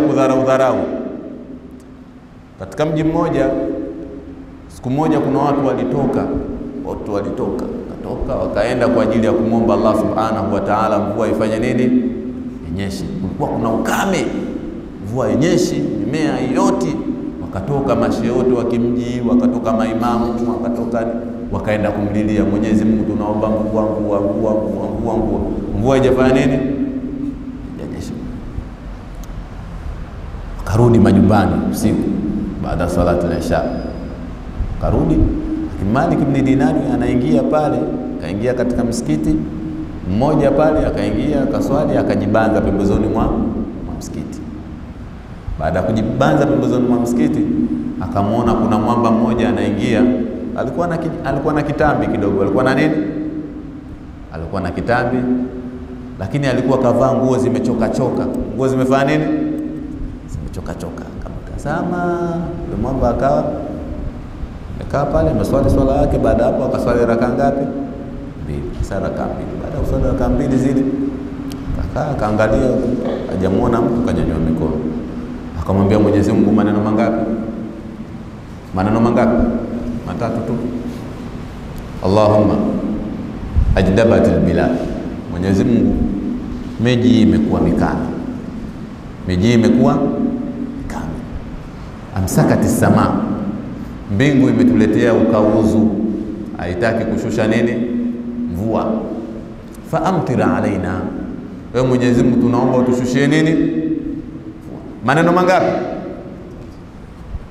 kudharau dharau. Katika mji mmoja, siku moja, kuna watu walitoka, watu walitoka katoka wakaenda kwa ajili ya kumwomba Allah subhanahu wa ta'ala, mvua ifanye nini? Inyeshe. Kulikuwa kuna ukame, mvua yenyeshi, mimea yote. Wakatoka mashehe wote wa kimji, wakatoka maimamu, wakatoka wakaenda kumlilia Mwenyezi Mungu, tunaomba mvua, mvua, mvua, mvua, mvua. Mvua haijafanya nini? Yenyeshi. Karudi majumbani usiku baada ya salati al-isha, karudi Malik ibn Dinari anaingia pale, kaingia katika msikiti. Mmoja pale, akaingia akaswali, akajibanza pembezoni mwa, msikiti. Baada ya kujibanza pembezoni mwa msikiti, akamwona kuna mwamba mmoja anaingia, alikuwa na, alikuwa na kitambi kidogo, alikuwa na nini, alikuwa na kitambi, lakini alikuwa kavaa nguo zimechoka choka, nguo zimefanya nini, zimechoka choka. Akamtazama yule mwamba akawa amekaa pale ameswali swala yake. Baada hapo akaswali raka ngapi? Mbili. Sasa raka mbili. Baada ya kuswali raka mbili zile, akakaa akaangalia, hajamuona mtu, kanyanyua mikono, akamwambia Mwenyezi Mungu maneno mangapi? Maneno mangapi? Matatu tu. Allahumma ajdabatil bilad, Mwenyezi Mungu, hii imekuwa mikana, miji imekuwa. Amsakati samaa mbingu imetuletea ukauzu, haitaki kushusha nini? Mvua. fa amtira alaina, wewe Mwenyezi Mungu tunaomba utushushie nini? Maneno mangapi?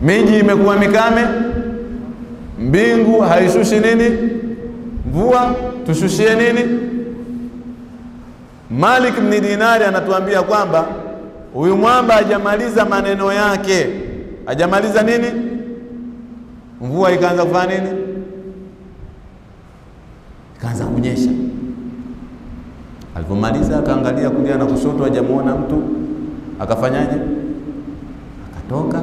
Miji imekuwa mikame, mbingu haishushi nini? Mvua, tushushie nini? Malik ibn Dinari anatuambia kwamba huyu mwamba hajamaliza maneno yake, hajamaliza nini mvua ikaanza kufanya nini? Ikaanza kunyesha. Alipomaliza akaangalia kulia na kushoto, hajamuona mtu, akafanyaje? Akatoka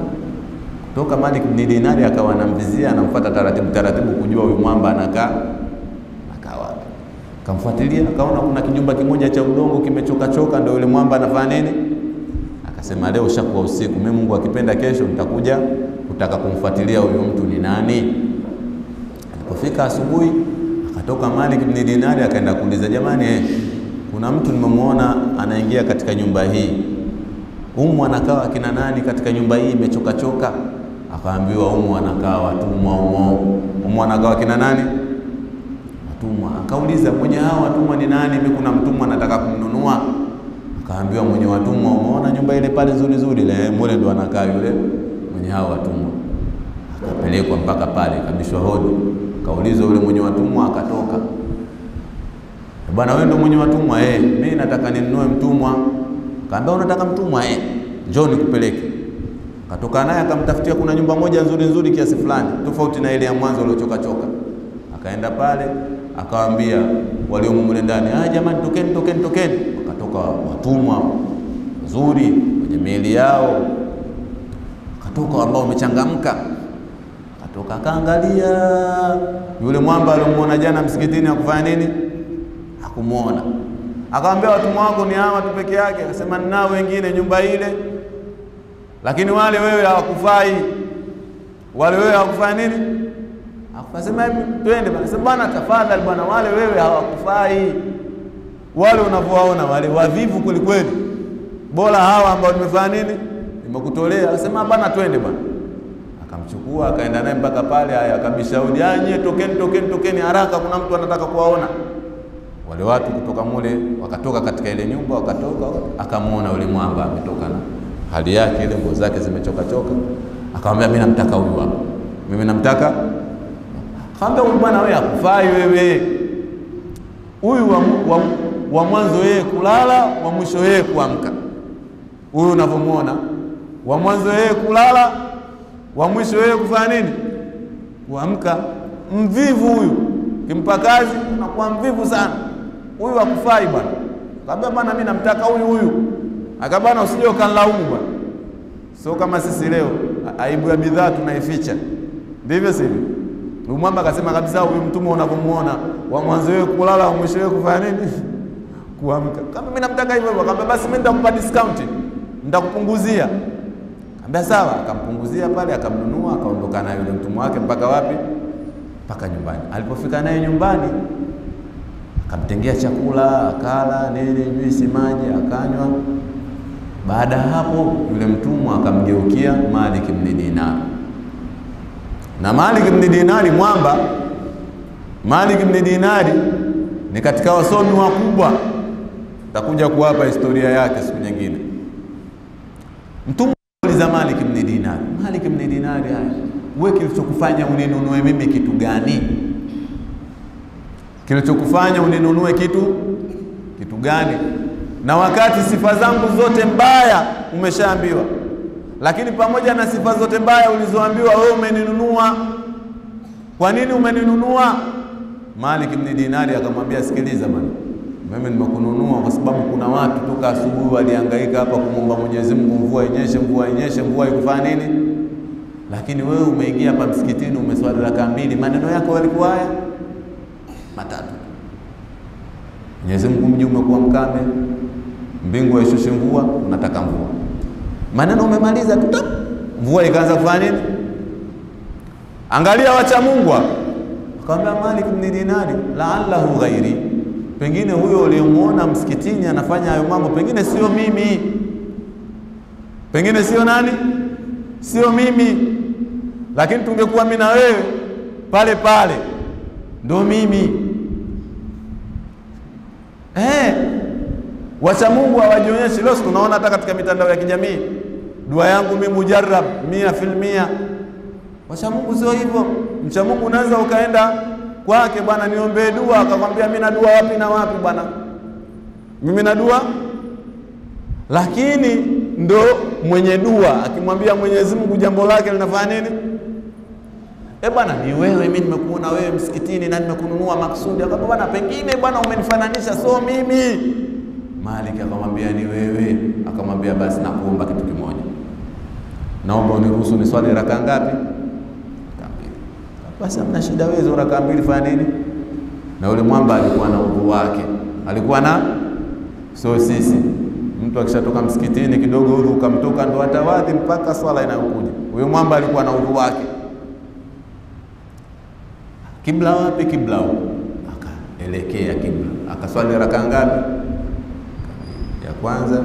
kutoka Malik bin Dinari, akawa anamvizia, anamfuata taratibu taratibu, kujua huyu mwamba anakaa Kamfuatilia akaona kuna kijumba kimoja cha udongo kimechokachoka, ndio yule mwamba anafanya nini? Akasema leo shakuwa usiku, mimi Mungu akipenda kesho nitakuja kutaka kumfuatilia huyo mtu ni nani. Alipofika asubuhi, akatoka Malik ibn Dinari akaenda kuuliza, jamani, eh, kuna mtu nimemwona anaingia katika nyumba hii, umu anakaa akina nani katika nyumba hii imechoka choka? Akaambiwa umu anakaa watumwa, umo umu anakaa akina nani? Watumwa. Akauliza, mwenye hao watumwa ni nani? Mimi kuna mtumwa nataka kumnunua. Akaambiwa, mwenye watumwa, umeona nyumba ile pale nzuri nzuri ile, mule ndo anakaa yule mwenye hao watumwa. Akapelekwa mpaka pale, kabishwa hodi, kaulizwa yule mwenye watumwa, akatoka. Bwana, wewe ndo mwenye watumwa? Eh, mimi nataka ninunue mtumwa. Kaambia, unataka mtumwa? Eh, njoo nikupeleke. Katoka naye akamtafutia, kuna nyumba moja nzuri nzuri kiasi fulani, tofauti na ile ya mwanzo uliochoka choka. Akaenda pale, akawaambia waliomo mule ndani, ah, jamani, tokeni, tokeni, tokeni. Wakatoka watumwa wazuri kwenye miili yao akatoka ambao wamechangamka, Katoka akaangalia yule mwamba alimuona jana msikitini, akufanya nini? Hakumuona. Akamwambia watumwa wako ni hawa tu peke yake? Akasema ninao wengine nyumba ile, lakini wale wewe hawakufai, wale wewe hawakufanya nini? Akasema twende bwana. Sema bwana, tafadhali bwana, wale wewe hawakufai, wale unavyowaona wale wavivu kweli kweli, bora hawa ambao nimefanya nini nimekutolea. Akasema hapana, twende bwana. Akamchukua akaenda naye mpaka pale, haya akabishauri, nyie tokeni, tokeni, tokeni haraka, kuna mtu anataka kuwaona. Wale watu kutoka mule wakatoka katika ile nyumba, wakatoka, akamwona yule mwamba ametoka na hali yake ile, nguo zake zimechoka choka. Akamwambia, mimi namtaka huyu hapa, mimi namtaka. Akamwambia, huyu bwana, wewe hakufai wewe, huyu wa, wa, wa mwanzo yeye kulala, wa mwisho yeye kuamka. Huyu unavyomwona wa mwanzo yeye kulala, wa mwisho yeye kufanya nini? Kuamka. Mvivu huyu, kimpa kazi anakuwa mvivu sana. Huyu akufai bwana. Kaambia bwana, mimi namtaka huyu huyu. Akabana, usije ukanlaumu bwana. So kama sisi leo aibu ya bidhaa tunaificha, ndivyo sivyo? Mwamba akasema kabisa, huyu mtumwa unavyomuona, wa mwanzo wewe kulala, wa mwisho wewe kufanya nini? Kuamka. Kama mimi namtaka hivyo akamwambia basi mimi nitakupa discount nitakupunguzia. Kaambia sawa, akampunguzia pale, akamnunua, akaondoka naye yule mtumwa wake mpaka wapi? Mpaka nyumbani. Alipofika naye nyumbani, akamtengea chakula, akala nini, juisi, maji, akanywa. Baada hapo, yule mtumwa akamgeukia Malik ibn Dinar, na Malik ibn Dinari mwamba Malik ibn Dinari ni katika wasomi wakubwa, takuja kuwapa historia yake siku nyingine. Mtumwa aliza Malik ibn Dinar, Malik ibn Dinar, haya wewe, kilichokufanya uninunue mimi kitu gani? Kilichokufanya uninunue kitu kitu gani? Na wakati sifa zangu zote mbaya umeshaambiwa, lakini pamoja na sifa zote mbaya ulizoambiwa wewe umeninunua. Kwa nini umeninunua? Malik ibn Dinari akamwambia, sikiliza bwana, mimi nimekununua kwa sababu kuna watu toka asubuhi walihangaika hapa kumwomba Mwenyezi Mungu mvua inyeshe, mvua inyeshe, mvua ikufanya nini, lakini wewe umeingia hapa msikitini umeswali raka mbili, maneno yako yalikuwa haya? Matatu: Mwenyezi Mungu, mji umekuwa mkame, mbingu haishushe mvua, unataka mvua. Maneno umemaliza tu, mvua ikaanza kufanya nini? Angalia wacha Mungu Akamwambia Malik ibn Dinari, laallahu ghairi, pengine huyo uliyemwona msikitini anafanya hayo mambo, pengine sio mimi, pengine sio nani, sio mimi, lakini tungekuwa mimi na wewe pale pale, ndo mimi. Eh, wacha Mungu hawajionyeshi. Leo tunaona hata katika mitandao ya kijamii, dua yangu mimi mujarab mia filmia Wacha Mungu sio hivyo. Mcha Mungu unaweza ukaenda kwake, bwana, niombee dua, akakwambia mimi na dua wapi na wapi, bwana, mimi na dua. Lakini ndo mwenye dua akimwambia Mwenyezi Mungu jambo lake linafanya nini? E bwana, ni wewe, mimi nimekuona wewe msikitini na nimekununua maksudi. Akamwambia bwana, pengine bwana umenifananisha, so mimi. Malik akamwambia ni wewe. Akamwambia basi, nakuomba kitu kimoja, naomba uniruhusu ni swali raka ngapi? Basi hamna shida, wewe rakaa raka mbili fanya nini? Na yule mwamba alikuwa na udhu wake, alikuwa na so sisi. Mtu akishatoka msikitini kidogo udhu ukamtoka, ndo atawadhi mpaka swala inayokuja. Huyo mwamba alikuwa na udhu wake. Kibla wapi? Kibla akaelekea kibla, akaswali raka ngapi? Ya kwanza,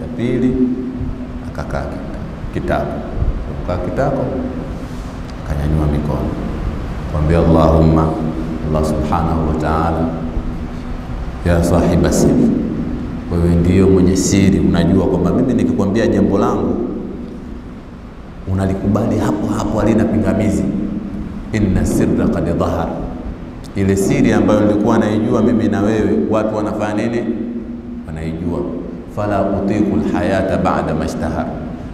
ya pili, akakaa kitako, kaa kitako, akanyanyua mikono kwambia Allahumma, Allah subhanahu wa ta'ala, ya sahiba siri, wewe ndiyo mwenye siri. Unajua kwamba mimi nikikwambia jambo langu unalikubali hapo hapo, halina pingamizi. Inna sirra qad dhahar, ile siri ambayo nilikuwa naijua mimi na wewe, watu wanafanya nini? Wanaijua. Fala utiku lhayata ba'da mashtahar,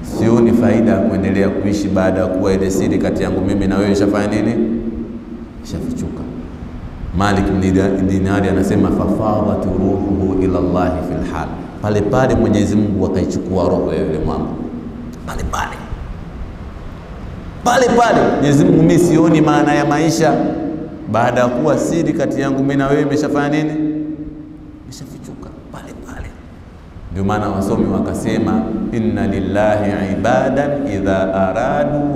sioni faida ya kuendelea kuishi baada ya kuwa ile siri kati yangu mimi na wewe ishafanya nini shafichuka. Malik Dinari anasema fafadhat ruhuhu ila Allah fil hal, pale pale Mwenyezi Mungu akaichukua roho ya yule mwamba pale pale pale pale. Mwenyezi Mungu, mimi sioni maana ya maisha baada ya kuwa siri kati yangu mimi na wewe imeshafanya nini, imeshafichuka pale pale. Ndio maana wasomi wakasema inna lillahi ibadan idha aradu